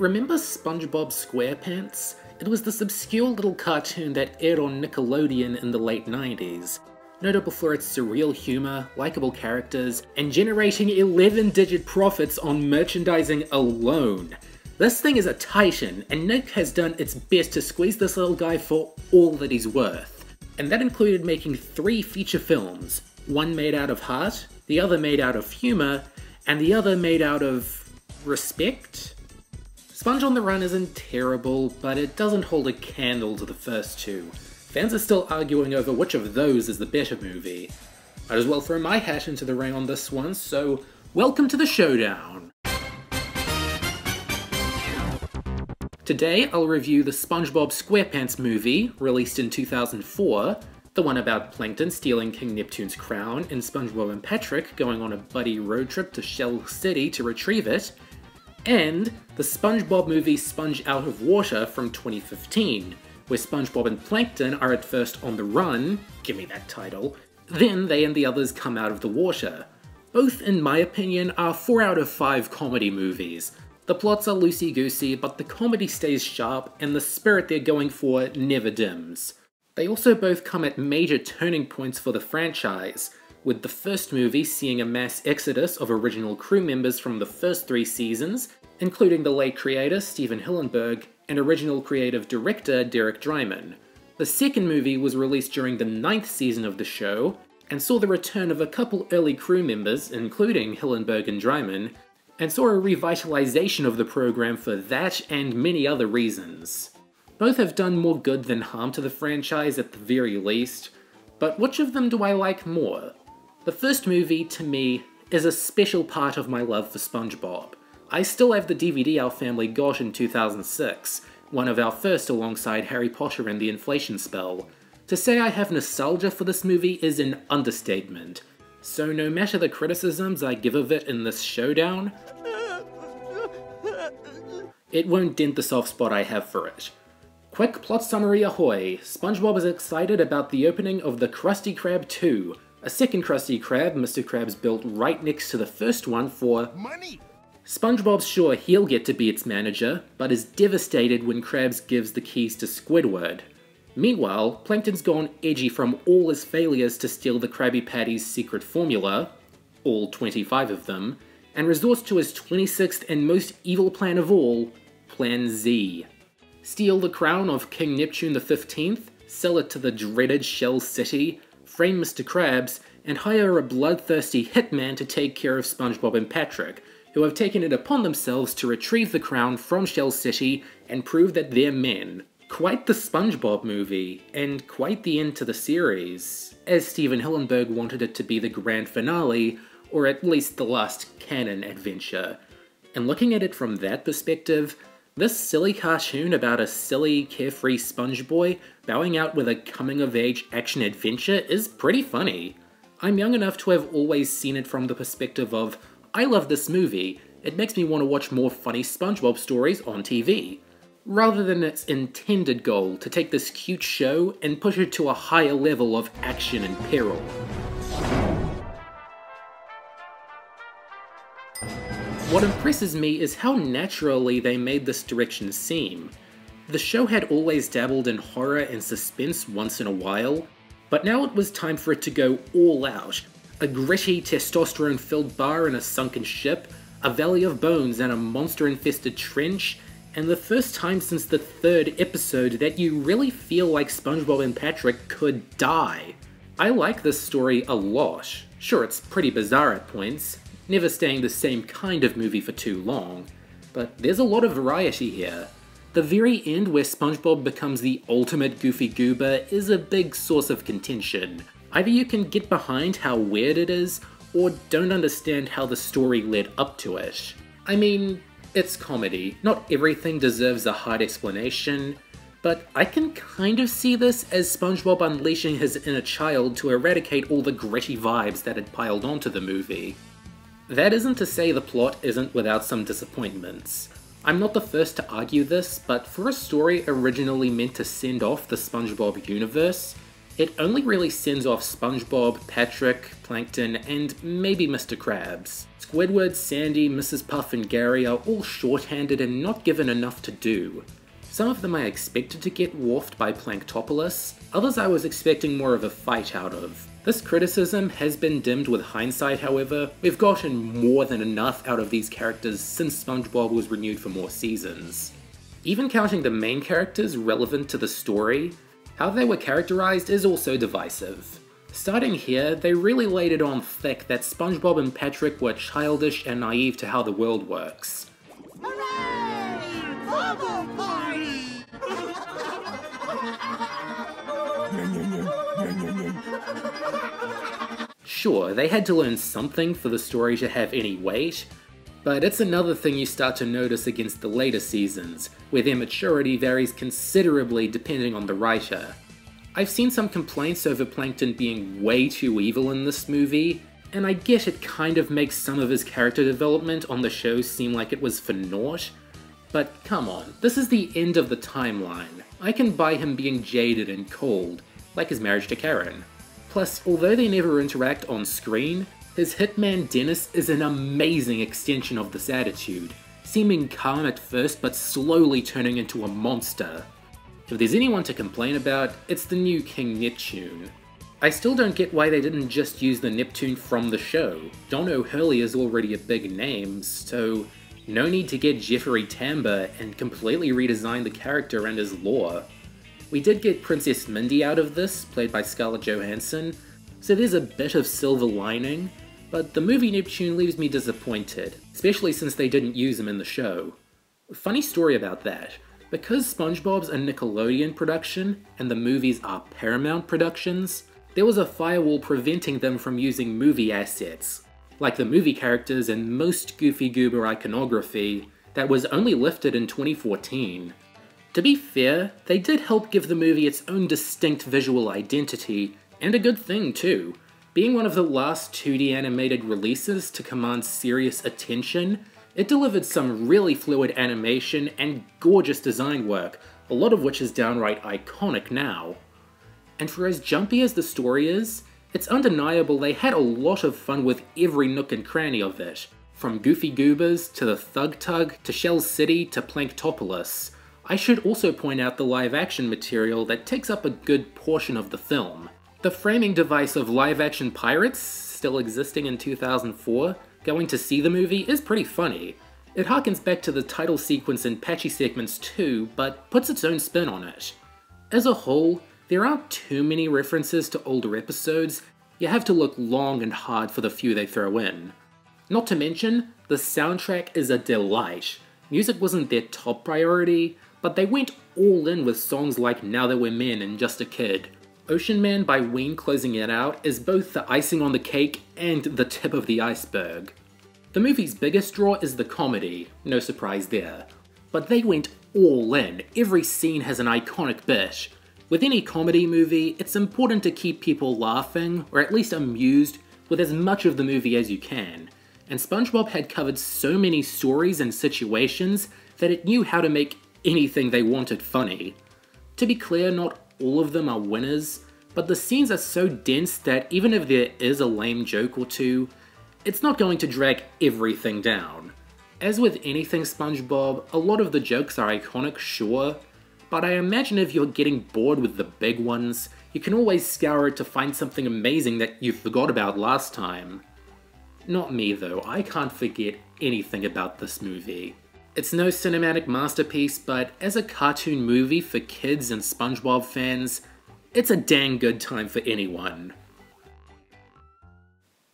remember SpongeBob SquarePants? It was this obscure little cartoon that aired on Nickelodeon in the late 90s. Notable for its surreal humor, likable characters, and generating 11 digit profits on merchandising alone. This thing is a titan, and Nick has done its best to squeeze this little guy for all that he's worth. And that included making three feature films, one made out of heart, the other made out of humor, and the other made out of respect? Sponge on the Run isn't terrible, but it doesn't hold a candle to the first two. Fans are still arguing over which of those is the better movie. Might as well throw my hat into the ring on this one, so welcome to the showdown! Today I'll review the SpongeBob SquarePants movie, released in 2004, the one about Plankton stealing King Neptune's crown and SpongeBob and Patrick going on a buddy road trip to Shell City to retrieve it, and the SpongeBob movie Sponge Out of Water from 2015, where SpongeBob and Plankton are at first on the run, give me that title, then they and the others come out of the water. Both, in my opinion, are 4 out of 5 comedy movies. The plots are loosey-goosey, but the comedy stays sharp, and the spirit they're going for never dims. They also both come at major turning points for the franchise, with the first movie seeing a mass exodus of original crew members from the first three seasons, including the late creator Stephen Hillenburg and original creative director Derek Drymon. The second movie was released during the ninth season of the show, and saw the return of a couple early crew members, including Hillenburg and Drymon, and saw a revitalization of the program for that and many other reasons. Both have done more good than harm to the franchise at the very least, but which of them do I like more? The first movie, to me, is a special part of my love for SpongeBob. I still have the DVD our family got in 2006, one of our first alongside Harry Potter and the Inflation Spell. To say I have nostalgia for this movie is an understatement, so no matter the criticisms I give of it in this showdown, it won't dent the soft spot I have for it. Quick plot summary ahoy! SpongeBob is excited about the opening of the Krusty Krab 2, a second Krusty Krab Mr. Krabs built right next to the first one for money. SpongeBob's sure he'll get to be its manager, but is devastated when Krabs gives the keys to Squidward. Meanwhile, Plankton's gone edgy from all his failures to steal the Krabby Patty's secret formula, all 25 of them, and resorts to his 26th and most evil plan of all, Plan Z. Steal the crown of King Neptune the 15th, sell it to the dreaded Shell City, frame Mr. Krabs, and hire a bloodthirsty hitman to take care of SpongeBob and Patrick, who have taken it upon themselves to retrieve the crown from Shell City and prove that they're men. Quite the SpongeBob movie, and quite the end to the series, as Stephen Hillenburg wanted it to be the grand finale, or at least the last canon adventure. And looking at it from that perspective, this silly cartoon about a silly, carefree sponge boy bowing out with a coming-of-age action-adventure is pretty funny. I'm young enough to have always seen it from the perspective of, I love this movie, it makes me want to watch more funny SpongeBob stories on TV, rather than its intended goal to take this cute show and push it to a higher level of action and peril. What impresses me is how naturally they made this direction seem. The show had always dabbled in horror and suspense once in a while, but now it was time for it to go all out. A gritty, testosterone filled bar in a sunken ship, a valley of bones and a monster infested trench, and the first time since the third episode that you really feel like SpongeBob and Patrick could die. I like this story a lot. Sure, it's pretty bizarre at points, never staying the same kind of movie for too long, but there's a lot of variety here. The very end where SpongeBob becomes the ultimate goofy goober is a big source of contention. Either you can get behind how weird it is, or don't understand how the story led up to it. I mean, it's comedy, not everything deserves a hard explanation, but I can kind of see this as SpongeBob unleashing his inner child to eradicate all the gritty vibes that had piled onto the movie. That isn't to say the plot isn't without some disappointments. I'm not the first to argue this, but for a story originally meant to send off the SpongeBob universe, it only really sends off SpongeBob, Patrick, Plankton, and maybe Mr. Krabs. Squidward, Sandy, Mrs. Puff, and Gary are all shorthanded and not given enough to do. Some of them I expected to get wharfed by Planktopolis, others I was expecting more of a fight out of. This criticism has been dimmed with hindsight, however. We've gotten more than enough out of these characters since SpongeBob was renewed for more seasons. Even counting the main characters relevant to the story, how they were characterized is also divisive. Starting here, they really laid it on thick that SpongeBob and Patrick were childish and naive to how the world works. Hooray! Sure, they had to learn something for the story to have any weight, but it's another thing you start to notice against the later seasons, where their maturity varies considerably depending on the writer. I've seen some complaints over Plankton being way too evil in this movie, and I get it kind of makes some of his character development on the show seem like it was for naught, but come on, this is the end of the timeline. I can buy him being jaded and cold, like his marriage to Karen. Plus, although they never interact on screen, his hitman Dennis is an amazing extension of this attitude, seeming calm at first but slowly turning into a monster. If there's anyone to complain about, it's the new King Neptune. I still don't get why they didn't just use the Neptune from the show. John O'Hurley is already a big name, so no need to get Jeffrey Tambor and completely redesign the character and his lore. We did get Princess Mindy out of this, played by Scarlett Johansson, so there's a bit of silver lining, but the movie Neptune leaves me disappointed, especially since they didn't use him in the show. Funny story about that. Because SpongeBob's a Nickelodeon production, and the movies are Paramount productions, there was a firewall preventing them from using movie assets, like the movie characters and most Goofy Goober iconography, that was only lifted in 2014. To be fair, they did help give the movie its own distinct visual identity, and a good thing too. Being one of the last 2D animated releases to command serious attention, it delivered some really fluid animation and gorgeous design work, a lot of which is downright iconic now. And for as jumpy as the story is, it's undeniable they had a lot of fun with every nook and cranny of it. From Goofy Goobers, to the Thug Tug, to Shell City, to Planktopolis. I should also point out the live action material that takes up a good portion of the film. The framing device of live action pirates, still existing in 2004, going to see the movie is pretty funny. It harkens back to the title sequence in Patchy Segments 2, but puts its own spin on it. As a whole, there aren't too many references to older episodes, you have to look long and hard for the few they throw in. Not to mention, the soundtrack is a delight. Music wasn't their top priority, but they went all in with songs like Now That We're Men and Just a Kid, Ocean Man by Ween closing it out is both the icing on the cake and the tip of the iceberg. The movie's biggest draw is the comedy, no surprise there. But they went all in, every scene has an iconic bit. With any comedy movie, it's important to keep people laughing, or at least amused, with as much of the movie as you can. And SpongeBob had covered so many stories and situations that it knew how to make anything they wanted funny. To be clear, not all of them are winners, but the scenes are so dense that even if there is a lame joke or two, it's not going to drag everything down. As with anything SpongeBob, a lot of the jokes are iconic, sure, but I imagine if you're getting bored with the big ones, you can always scour it to find something amazing that you forgot about last time. Not me though, I can't forget anything about this movie. It's no cinematic masterpiece, but as a cartoon movie for kids and SpongeBob fans, it's a dang good time for anyone.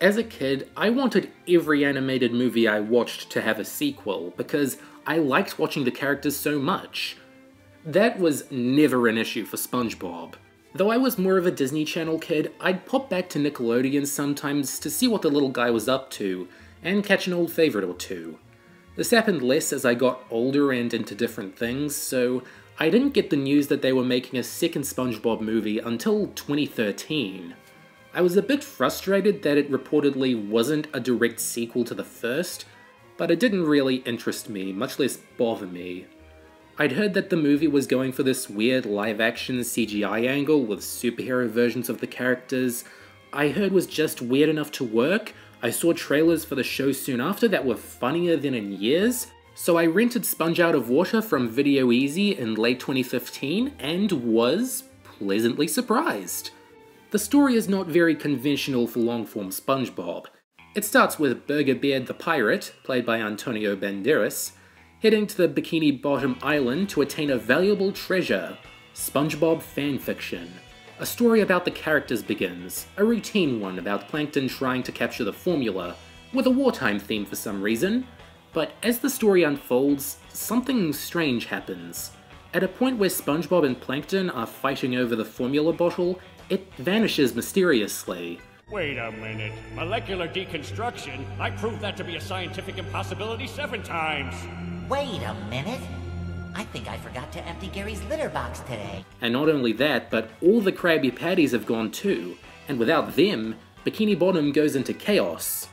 As a kid, I wanted every animated movie I watched to have a sequel, because I liked watching the characters so much. That was never an issue for SpongeBob. Though I was more of a Disney Channel kid, I'd pop back to Nickelodeon sometimes to see what the little guy was up to, and catch an old favourite or two. This happened less as I got older and into different things, so I didn't get the news that they were making a second SpongeBob movie until 2013. I was a bit frustrated that it reportedly wasn't a direct sequel to the first, but it didn't really interest me, much less bother me. I'd heard that the movie was going for this weird live action CGI angle with superhero versions of the characters. I heard was just weird enough to work. I saw trailers for the show soon after that were funnier than in years. So I rented Sponge Out of Water from Video Ezy in late 2015 and was pleasantly surprised. The story is not very conventional for long-form SpongeBob. It starts with Burger Beard the pirate, played by Antonio Banderas, heading to the Bikini Bottom Island to attain a valuable treasure, SpongeBob fanfiction. A story about the characters begins, a routine one about Plankton trying to capture the formula, with a wartime theme for some reason, but as the story unfolds, something strange happens. At a point where SpongeBob and Plankton are fighting over the formula bottle, it vanishes mysteriously. Wait a minute. Molecular deconstruction? I proved that to be a scientific impossibility seven times. Wait a minute. I think I forgot to empty Gary's litter box today. And not only that, but all the Krabby Patties have gone too. And without them, Bikini Bottom goes into chaos.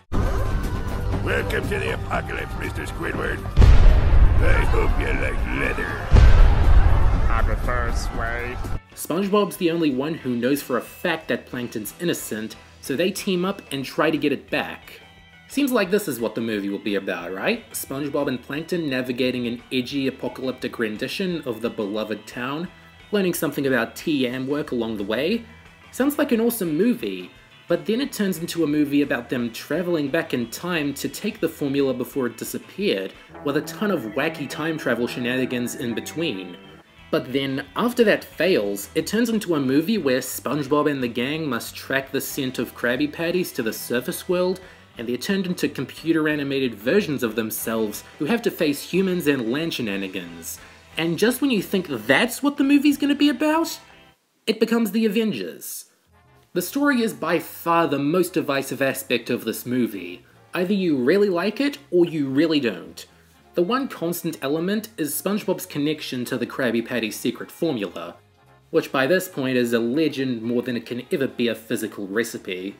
Welcome to the apocalypse, Mr. Squidward. I hope you like leather. I prefer suede. SpongeBob's the only one who knows for a fact that Plankton's innocent, so they team up and try to get it back. Seems like this is what the movie will be about, right? SpongeBob and Plankton navigating an edgy apocalyptic rendition of the beloved town, learning something about TM work along the way. Sounds like an awesome movie, but then it turns into a movie about them traveling back in time to take the formula before it disappeared, with a ton of wacky time travel shenanigans in between. But then, after that fails, it turns into a movie where SpongeBob and the gang must track the scent of Krabby Patties to the surface world, and they're turned into computer animated versions of themselves who have to face humans and land shenanigans. And just when you think that's what the movie's gonna be about, it becomes The Avengers. The story is by far the most divisive aspect of this movie. Either you really like it, or you really don't. The one constant element is SpongeBob's connection to the Krabby Patty secret formula, which by this point is a legend more than it can ever be a physical recipe,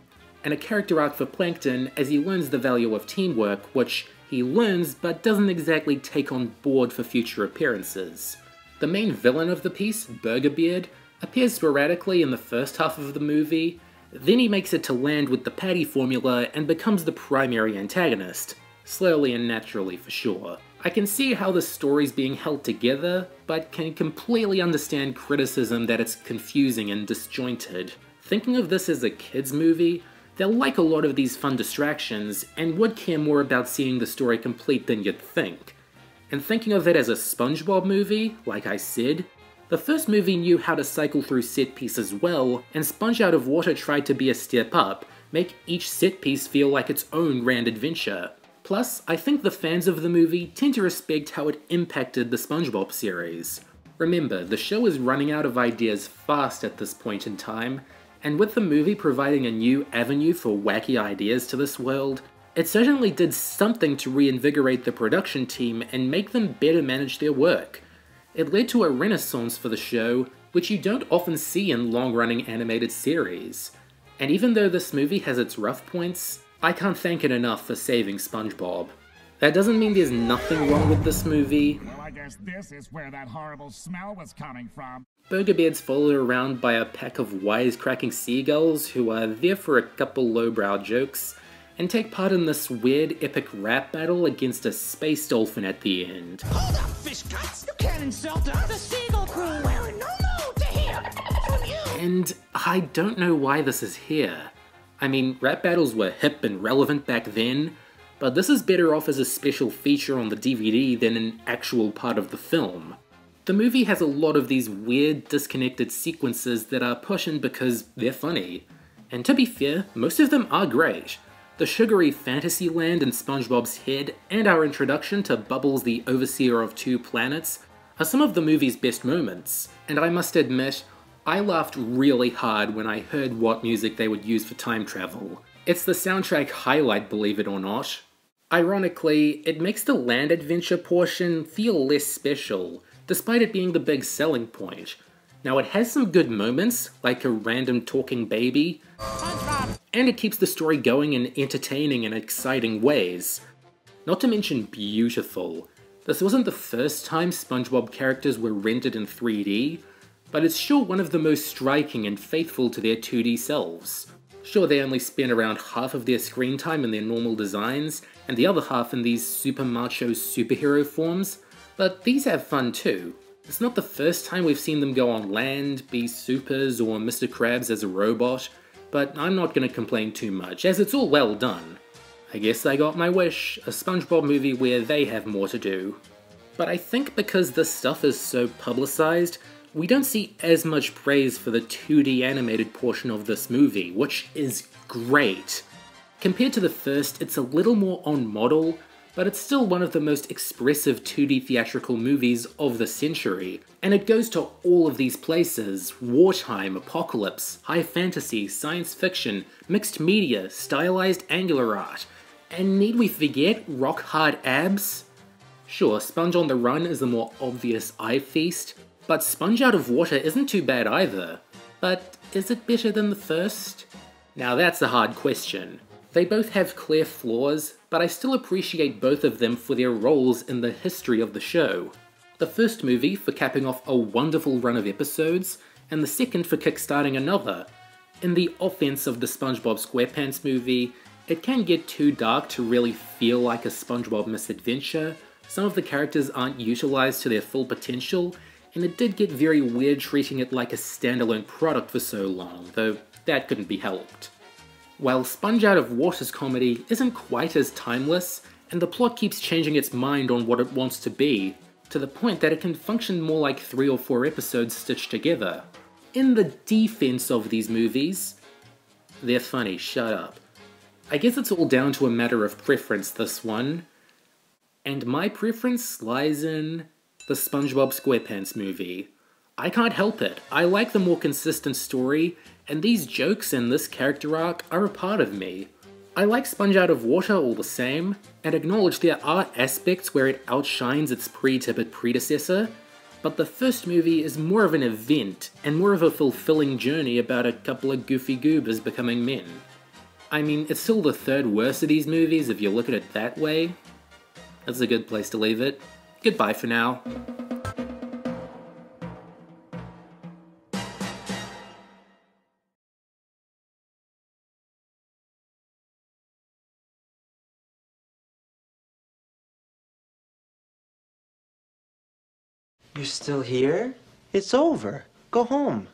and a character arc for Plankton as he learns the value of teamwork, which he learns but doesn't exactly take on board for future appearances. The main villain of the piece, Burger Beard, appears sporadically in the first half of the movie, then he makes it to land with the patty formula and becomes the primary antagonist, slowly and naturally for sure. I can see how the story's being held together, but can completely understand criticism that it's confusing and disjointed. Thinking of this as a kids movie, they'll like a lot of these fun distractions and would care more about seeing the story complete than you'd think. And thinking of it as a SpongeBob movie, like I said, the first movie knew how to cycle through set pieces well, and Sponge Out of Water tried to be a step up, make each set piece feel like its own grand adventure. Plus, I think the fans of the movie tend to respect how it impacted the SpongeBob series. Remember, the show is running out of ideas fast at this point in time, and with the movie providing a new avenue for wacky ideas to this world, it certainly did something to reinvigorate the production team and make them better manage their work. It led to a renaissance for the show, which you don't often see in long-running animated series. And even though this movie has its rough points, I can't thank it enough for saving SpongeBob. That doesn't mean there's nothing wrong with this movie. Well, I guess this is where that horrible smell was coming from. Burger Beard's followed around by a pack of wisecracking seagulls who are there for a couple lowbrow jokes, and take part in this weird epic rap battle against a space dolphin at the end. Hold up, fish guts! You can't insult us! The Seagull Crew! We're no no to hear from you! And I don't know why this is here. I mean, rap battles were hip and relevant back then, but this is better off as a special feature on the DVD than an actual part of the film. The movie has a lot of these weird, disconnected sequences that are pushing because they're funny. And to be fair, most of them are great. The sugary fantasy land in SpongeBob's head and our introduction to Bubbles the Overseer of Two Planets are some of the movie's best moments, and I must admit, I laughed really hard when I heard what music they would use for time travel. It's the soundtrack highlight, believe it or not. Ironically, it makes the land adventure portion feel less special, despite it being the big selling point. Now it has some good moments, like a random talking baby, and it keeps the story going in entertaining and exciting ways. Not to mention beautiful. This wasn't the first time SpongeBob characters were rendered in 3D, but it's sure one of the most striking and faithful to their 2D selves. Sure, they only spend around half of their screen time in their normal designs, and the other half in these super macho superhero forms, but these have fun too. It's not the first time we've seen them go on land, be supers, or Mr. Krabs as a robot, but I'm not gonna complain too much, as it's all well done. I guess I got my wish, a SpongeBob movie where they have more to do. But I think because this stuff is so publicized, we don't see as much praise for the 2D animated portion of this movie, which is great. Compared to the first, it's a little more on model, but it's still one of the most expressive 2D theatrical movies of the century, and it goes to all of these places wartime, apocalypse, high fantasy, science fiction, mixed media, stylized angular art, and need we forget rock hard abs? Sure, Sponge on the Run is a more obvious eye feast, but Sponge Out of Water isn't too bad either. But is it better than the first? Now that's a hard question. They both have clear flaws, but I still appreciate both of them for their roles in the history of the show. The first movie for capping off a wonderful run of episodes, and the second for kickstarting another. In the offense of the SpongeBob SquarePants movie, it can get too dark to really feel like a SpongeBob misadventure, some of the characters aren't utilised to their full potential, and it did get very weird treating it like a standalone product for so long, though that couldn't be helped. While Sponge Out of Water's comedy isn't quite as timeless, and the plot keeps changing its mind on what it wants to be, to the point that it can function more like three or four episodes stitched together. In the defense of these movies, they're funny, shut up. I guess it's all down to a matter of preference, this one. And my preference lies in the SpongeBob SquarePants movie. I can't help it. I like the more consistent story, and these jokes and this character arc are a part of me. I like Sponge Out of Water all the same, and acknowledge there are aspects where it outshines its pre-Tippett predecessor, but the first movie is more of an event and more of a fulfilling journey about a couple of goofy goobers becoming men. I mean, it's still the third worst of these movies if you look at it that way. That's a good place to leave it. Goodbye for now. You're still here? It's over. Go home.